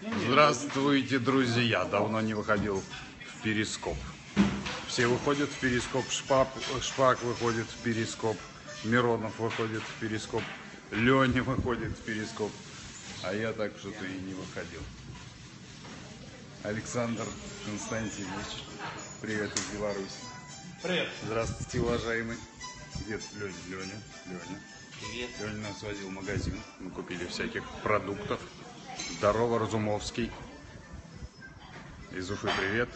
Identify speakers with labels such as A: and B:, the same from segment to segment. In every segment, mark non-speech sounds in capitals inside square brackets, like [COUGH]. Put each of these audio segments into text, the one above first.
A: Здравствуйте, друзья! Давно не выходил в перископ. Все выходят в перископ, Шпак, Шпак выходит в перископ, Миронов выходит в перископ, Леня выходит в перископ, а я так что-то и не выходил. Александр Константинович, привет из Беларуси.
B: Привет.
A: Здравствуйте, уважаемый. Где Леня? Леня, Леня.
B: Привет.
A: Леня нас водил в магазин. Мы купили всяких продуктов. Здорово, Разумовский. Из Уфы привет.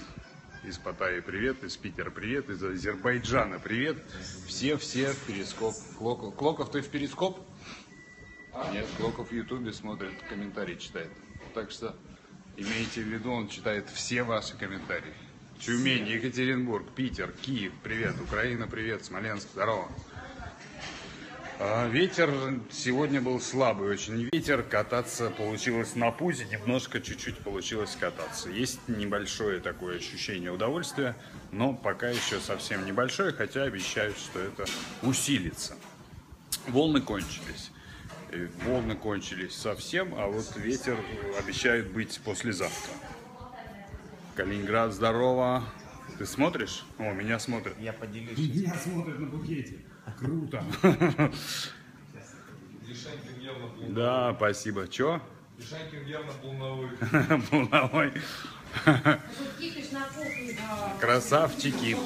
A: Из Паттайи привет. Из Питера привет. Из Азербайджана привет. Все-все в перископ. Клоков, Клоков, ты в перископ? Нет, Клоков в Ютубе смотрит, комментарии читает. Так что имейте в виду, он читает все ваши комментарии. Тюмень, Екатеринбург, Питер, Киев, привет. Украина, привет. Смоленск, здорово. А, Ветер сегодня был слабый очень ветер, кататься получилось на пузе, немножко чуть-чуть получилось кататься. Есть небольшое такое ощущение удовольствия, но пока еще совсем небольшое, хотя обещают, что это усилится. Волны кончились. Э, Волны кончились совсем, а вот ветер обещает быть послезавтра. Калининград, здорово. Ты смотришь? О, меня смотрят.
B: Я поделюсь.
A: Меня смотрят на букете. Круто.
C: Явно.
A: Да, спасибо.
C: Явно полновой.
D: На.
A: Красавчики.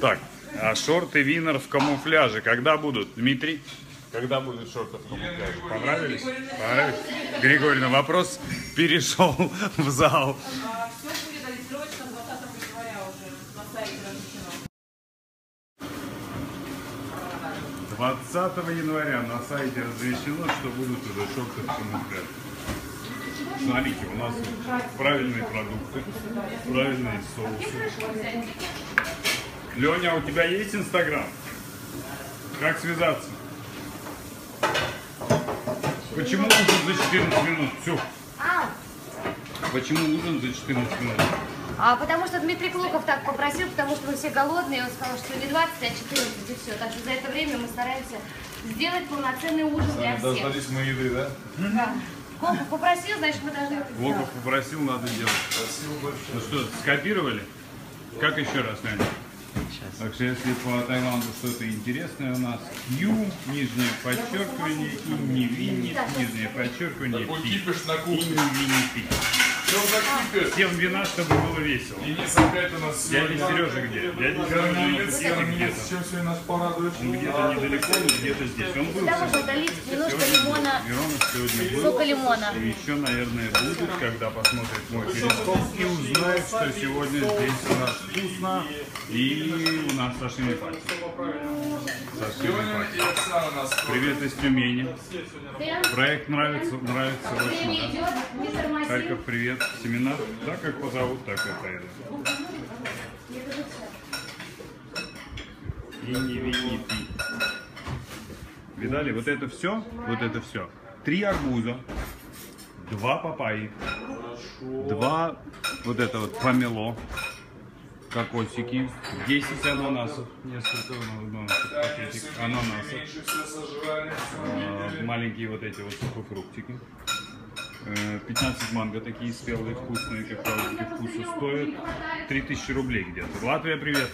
A: Так, а шорты Винер в камуфляже когда будут, Дмитрий? Когда будут шорты в камуфляже? Понравились? Понравились? Григорьевна, вопрос перешел [LAUGHS] в зал.
D: Все будет ориентировочно 20 января уже на сайте размещено.
A: 20 января на сайте разрешено, что будут уже шорты в камуфляже. Смотрите, у нас правильные продукты, правильные соусы. Леня, а у тебя есть Инстаграм? Как связаться? Почему ужин за 14 минут? Все. Почему ужин за 14 минут?
D: А потому что Дмитрий Клоков так попросил, потому что мы все голодные, он сказал, что не 20, а 14 и все. Так что за это время мы стараемся сделать полноценный ужин для всех.
C: Дождались мы еды, да?
D: Да. Клоков попросил, значит мы должны это сделать.
A: Волков попросил, надо делать.
C: Спасибо большое.
A: Ну что, скопировали? Как еще раз, Леня? Так что если по Таиланду что-то интересное у нас, Q, нижнее подчеркивание, и не винит, нижнее подчеркивание,
C: Такой
A: пи.
C: кипиш на
A: И
C: кухне.
A: не вини Всем вина, чтобы было весело.
C: Денис опять у нас
A: Дядя
C: сегодня.
A: Сережа где? Дядя Сережа где-то.
C: Чем сегодня нас порадует?
A: Он где-то недалеко, но где-то здесь. Он был
D: Сюда можно
A: сегодня.
D: долить немножко лимона,
A: Миронов сегодня был.
D: сока лимона.
A: И еще, наверное, будет, когда посмотрит мой перископ и узнает, что сегодня здесь у нас вкусно и у нас сашими
C: нас
A: Привет из Тюмени. Проект нравится, нравится очень, да? Харьков, привет. Семинар, так как позовут, так и поеду. И не вини. Видали, вот это все, вот это все. Три арбуза, два папайи, два вот это вот помело, кокосики, 10 ананасов, несколько ананасов, пакетик ананасов, э, маленькие вот эти вот сухофруктики. Э, 15 манго такие спелые, вкусные, как праздники вкуса стоят 3000 рублей где-то. Латвия, привет!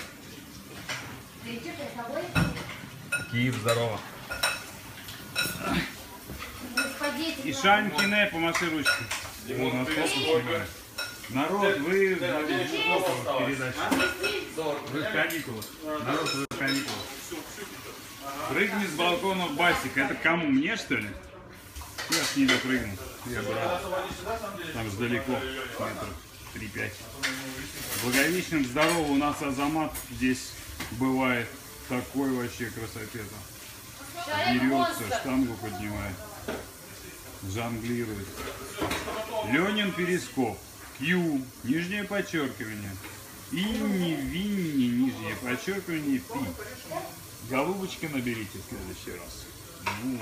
A: Киев, здорово! И Шанькине, помаши фокус снимает. Народ, вы в передаче. Вы в каникулах. Народ, вы в каникулах. Прыгни с балкона в басик. Это кому? Мне что ли? Я ж не допрыгну. Я брат. Там далеко. Метров 3-5. Благовещен, здорово. У нас Азамат здесь бывает. Такой вообще красотета. Дерется, штангу поднимает. Жонглирует. Ленин Перископ. Q. Нижнее подчеркивание. Инни, Винни, нижнее подчеркивание, Пи. Голубочка наберите в следующий раз. Ну,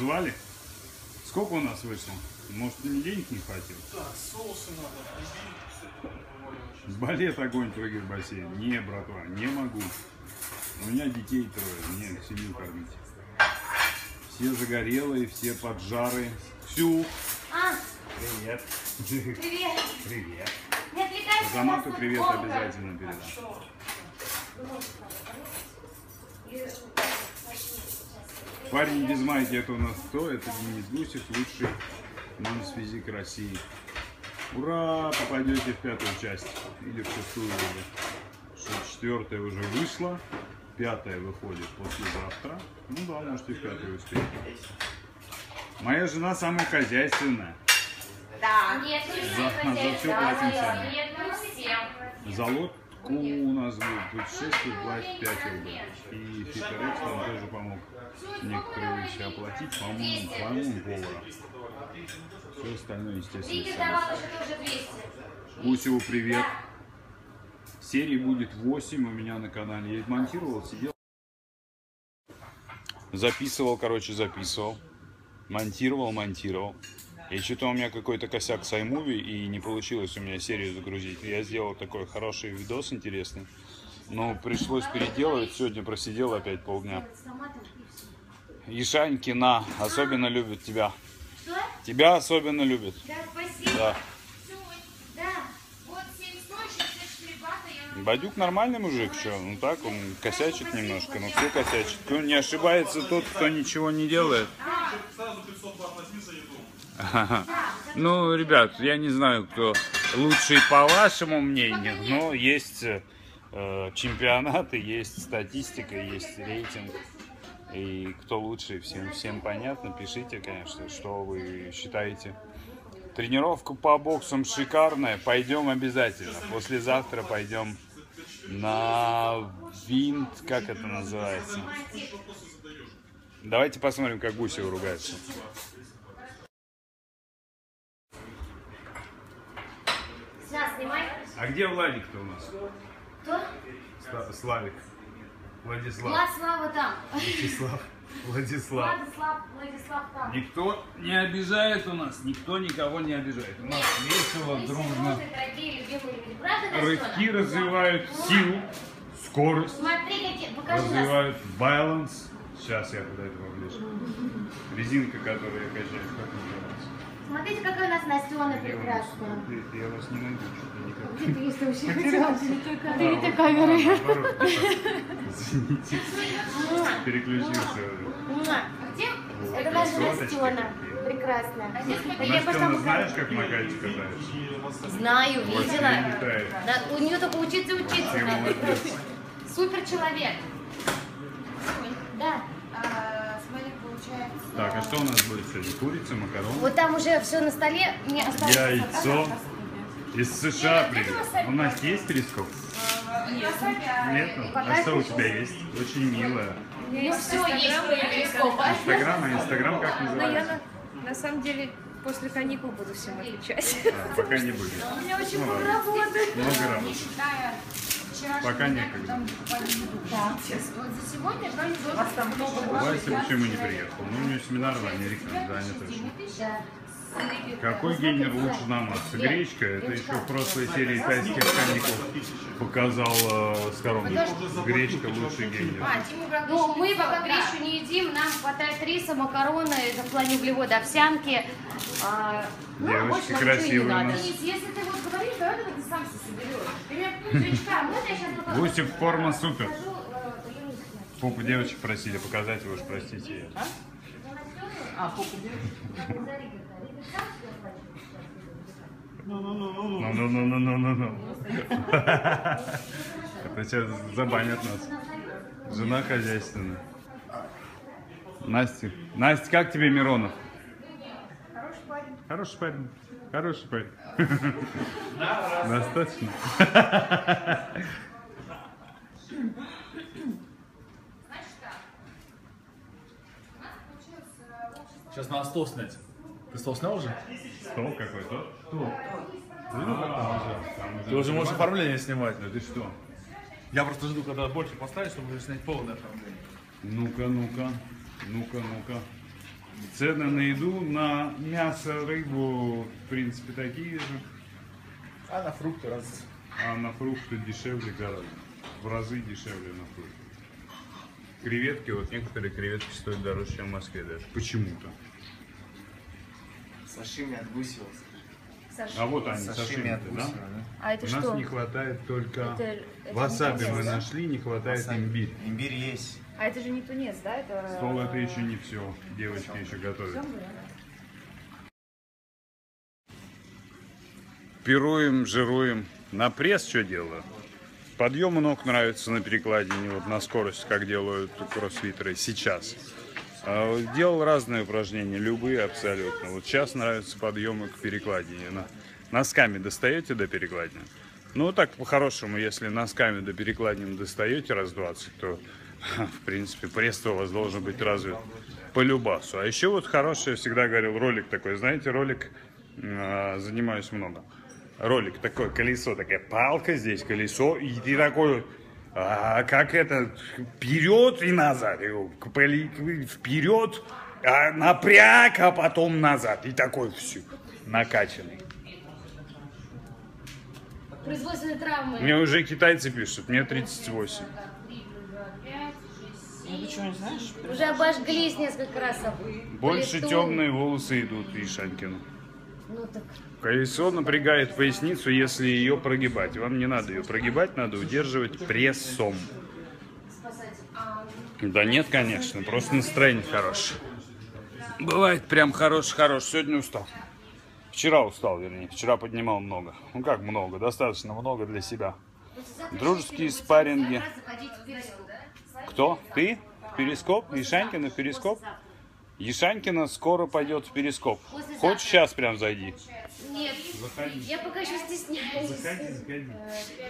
A: звали. Сколько у нас вышло? Может, денег не хватило? В балет огонь прыгай в бассейн. Не, братва, не могу. У меня детей трое, мне семью кормить. Все загорелые, все поджары. Всю.
D: А,
A: Привет.
D: Привет. [LAUGHS]
A: Привет.
D: Не отвлекайся.
A: Замату привет обязательно передам. Парень без майки это у нас кто? Это Денис Гусев, лучший нонс-физик России. Ура! Попадете в пятую часть. Или в шестую уже. Что четвертая уже вышла. Пятая выходит послезавтра. Ну да, можете в пятую успеть. Моя жена самая хозяйственная.
D: Да. Нет, не все
A: За- за всё платим сами.
D: Нет, не всем.
A: За лодку у нас будет путешествие 25 рублей. И Фитерекс нам тоже помог некоторые вещи оплатить, по-моему, по-моему, повара. Все остальное, естественно, само
D: давал еще тоже 200.
A: Гусеву привет. Серий будет 8 у меня на канале. Я их монтировал, сидел. Записывал, короче, записывал. Монтировал, монтировал. И что-то у меня какой-то косяк с iMovie, и не получилось у меня серию загрузить. Я сделал такой хороший видос интересный. Но пришлось переделывать. Сегодня просидел опять полдня. Ишанькина особенно любит тебя.
D: Что?
A: Тебя особенно любит.
D: Да, спасибо.
A: Да.
D: Всё, Да. Вот 700, 64 бата я...
A: Бадюк нормальный мужик, что? Ну так, он косячит немножко, но все косячат. Кто не ошибается тот, кто ничего не делает. Ну, ребят, я не знаю, кто лучший по вашему мнению, но есть э, чемпионаты, есть статистика, есть рейтинг. И кто лучше, всем, всем понятно. Пишите, конечно, что вы считаете. Тренировка по боксам шикарная. Пойдем обязательно. Послезавтра пойдем на винт, как это называется. Давайте посмотрим, как Гусев ругается.
D: Сейчас, снимай.
A: А где Владик-то у нас?
D: Кто?
A: Ста- Славик. Владислав.
D: Влад, Слава там.
A: Владислав. [LAUGHS] Владислав.
D: Владислав, Владислав там.
A: Никто не обижает у нас, никто никого не обижает. У нас весело,
D: Мы все
A: дружно.
D: дорогие, любимые. Правда,
A: Рывки развивают силу, скорость,
D: Смотри, какие... Покажи нас.
A: развивают баланс. Сейчас я подойду поближе. Резинка, которую я качаю, как называется?
D: Смотрите, какая у нас Настена прекрасная.
A: Я, я вас не найду, что-то никак.
D: Где ты есть вообще? Ты
A: наоборот, вот так. Извините, переключился.
D: Где? Это наша Настена. Я
A: Настена, знаешь, как на кайте катается?
D: Знаю, видела. Да, у нее только учиться учиться
A: Ты
D: надо. Супер человек. Да.
A: Так, а что у нас будет сегодня? Курица, макароны?
D: Вот там уже все на столе. Мне осталось.
A: Яйцо. Из США привет. У нас есть перископ? Нет? А что у тебя есть? Очень милая.
D: Ну все есть по перископу.
A: Инстаграм, а Инстаграм как
B: Но я
A: называется?
B: на, на самом деле после каникул буду всем отвечать.
A: А, пока не будет.
B: У меня очень
A: Ну
B: много работы.
A: Много работы. Пока некогда.
B: Вот за сегодня вроде бы... Вас там много
A: Вася почему не приехал? Ну, у него семинар в Америке, занят очень. Какой гейнер лучше намазаться? Гречка? Это еще в прошлой серии тайских каникул показал э, Скоромыч. Гречка лучший гейнер.
B: А,
D: Ну, мы пока гречу не едим, нам хватает риса, макароны, это в плане углевода, овсянки. А, ну,
A: Девочки
D: больше не
A: красивые у
D: надо.
A: нас.
B: Если ты вот говоришь, то это ты сам все соберешь. Ты меня.
A: Гусев форма супер.
D: Э, полируюсь с ним.
A: Попу девочек просили показать, вы уж простите ее.
D: А, попу девочки?
A: Ну-ну-ну-ну-ну-ну. Это сейчас забанят нас. Жена хозяйственная. Настя, Настя, как тебе Миронов?
D: Хороший парень.
A: Хороший парень. Хороший парень. Достаточно.
E: Сейчас надо стол снять. Ты стол снял уже?
A: Стол какой-то? Стол. Там
E: Ты уже можешь оформление снимать.
A: Да ты что?
E: Я просто жду, когда больше поставить, чтобы уже снять полное оформление.
A: Ну-ка, ну-ка, ну-ка, ну-ка. Цены на еду, на мясо, рыбу, в принципе, такие же.
E: А на фрукты раз.
A: А на фрукты дешевле гораздо. В разы дешевле на фрукты. Креветки, вот некоторые креветки стоят дороже, чем в Москве даже. Почему-то.
F: Сашими от Гусева.
A: А вот они,
F: Сашими
A: сашими,
F: от
A: да?
F: Гусева, да?
D: А это
A: У
D: что?
A: нас не хватает только...
D: Это- это
A: Васаби мы нашли, не хватает
F: Сами.
A: имбирь.
F: Имбирь есть.
D: А это же не тунец, да? Это...
A: Стол это еще не все. Девочки еще готовят. Пируем, жируем. На пресс что делаю? Подъем ног нравится на перекладине, вот на скорость, как делают кроссфитеры сейчас. А, Делал разные упражнения, любые абсолютно. Вот сейчас нравятся подъемы к перекладине. Носками достаете до перекладины? Ну, так по-хорошему, если носками до перекладины достаете раз 20, то, в принципе, пресс у вас должен быть развит по любасу. А еще вот хороший, я всегда говорил, ролик такой, знаете, ролик, а, занимаюсь много. Ролик такой, колесо, такая палка здесь, колесо, и ты такой а, как это, вперед и назад, вперед, а, напряг, а потом назад, и такой все, накачанный.
D: Производственные травмы.
A: Мне уже китайцы пишут, мне 38.
D: Уже обожглись несколько раз.
A: Больше темные волосы идут, Ишанькину.
D: Ну так.
A: Колесо напрягает поясницу, если ее прогибать. Вам не надо ее прогибать, надо удерживать прессом. Да нет, конечно, просто настроение хорошее. Бывает прям хорош-хорош. Сегодня устал. Вчера устал, вернее. Вчера поднимал много. Ну как много? Достаточно много для себя. Дружеские спарринги. Кто? Ты? Перископ? Ешанькина в перископ? Ешанькина скоро пойдет в перископ. Хочешь сейчас прям зайди?
D: Нет, я пока еще стесняюсь.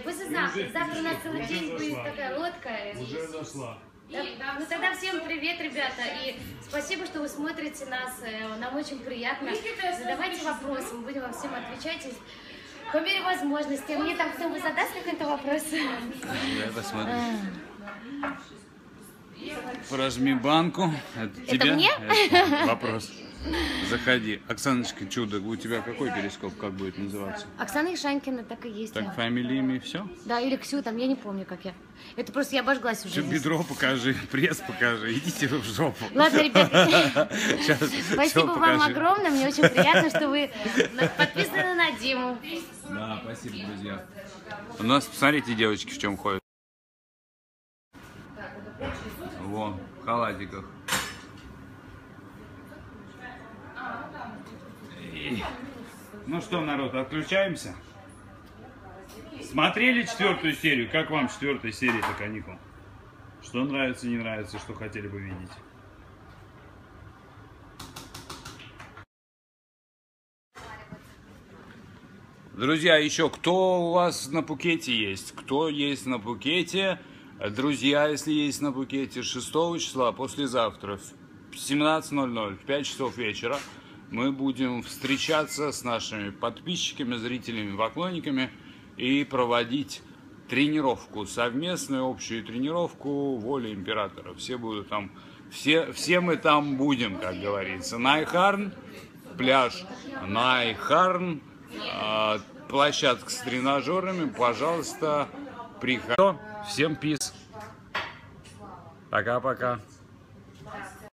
D: Послезавтра. Завтра у нас целый день будет такая лодка. Уже
A: зашла.
D: Ну тогда всем привет, ребята, и спасибо, что вы смотрите нас, э, нам очень приятно. Задавайте вопросы, мы будем вам всем отвечать по мере возможности. Мне там кто-нибудь задаст какой-то вопрос?
A: Давай посмотрим. Прожми банку. Это, тебе?
D: мне?
A: Это вопрос. [LAUGHS] Заходи. Оксаночка, чудо, у тебя какой перископ, как будет называться?
D: Оксана Ишанькина так и есть.
A: Так, фамилия, имя, все?
D: Да, или Ксю, там, я не помню, как я. Это просто я обожглась уже.
A: Что, бедро покажи, [LAUGHS] пресс покажи, идите в жопу.
D: Ладно, [LAUGHS]
A: Сейчас
D: спасибо вам огромное, мне очень приятно, что вы подписаны на Диму.
A: Да, спасибо, друзья. У нас, посмотрите, девочки, в чем ходят. Вон, в халатиках. Эй. Ну что, народ, отключаемся? Смотрели четвертую серию? Как вам четвертая серия-то каникул? Что нравится, не нравится, что хотели бы видеть? Друзья, еще кто у вас на Пукете есть? Кто есть на Пукете? Друзья, если есть на Пукете, 6 числа, послезавтра, в 17.00, в 5 часов вечера, мы будем встречаться с нашими подписчиками, зрителями, поклонниками и проводить тренировку, совместную общую тренировку воли императора. Все будут там, все, все мы там будем, как говорится. Найхарн, пляж Найхарн, а, площадка с тренажерами, пожалуйста, приходи. Всем пис. Пока-пока.